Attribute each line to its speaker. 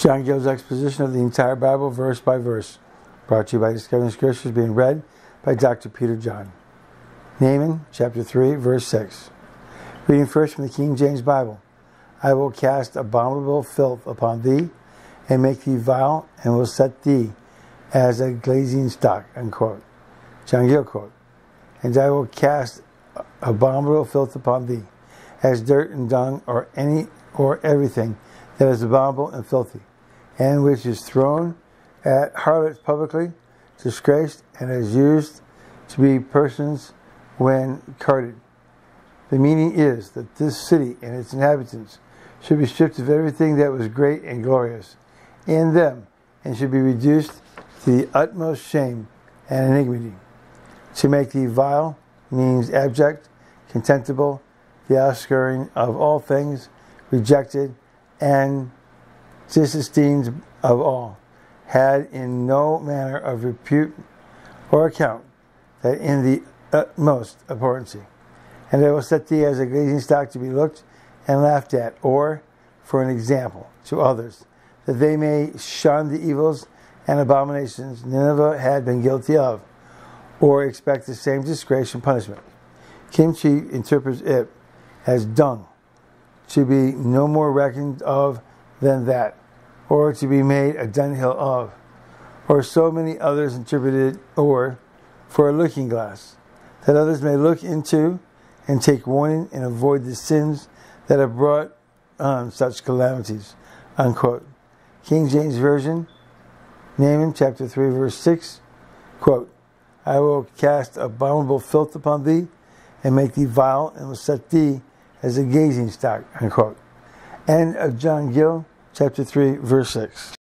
Speaker 1: John Gill's exposition of the entire Bible, verse by verse, brought to you by Discovering Scriptures, being read by Dr. Peter John. Nahum, chapter 3, verse 6. Reading first from the King James Bible. I will cast abominable filth upon thee, and make thee vile, and will set thee as a gazing stock. Unquote. John Gill quote. And I will cast abominable filth upon thee, as dirt and dung, or any or everything that is abominable and filthy, and which is thrown at harlots publicly, disgraced, and is used to be persons when carted. The meaning is that this city and its inhabitants should be stripped of everything that was great and glorious in them, and should be reduced to the utmost shame and iniquity. To make thee vile means abject, contemptible, the offscouring of all things, rejected, and disesteemed of all, had in no manner of repute or account, that in the utmost abhorrency. And I will set thee as a gazing stock to be looked and laughed at, or for an example to others, that they may shun the evils and abominations Nineveh had been guilty of, or expect the same disgrace and punishment. Kimchi interprets it as dung, to be no more reckoned of than that, or to be made a dunghill of, or so many others interpreted, or for a looking glass, that others may look into and take warning and avoid the sins that have brought on such calamities. Unquote. King James Version, Nahum chapter 3, verse 6, quote, I will cast abominable filth upon thee, and make thee vile, and will set thee as a gazing stock. Unquote. End of John Gill, chapter 3, verse 6.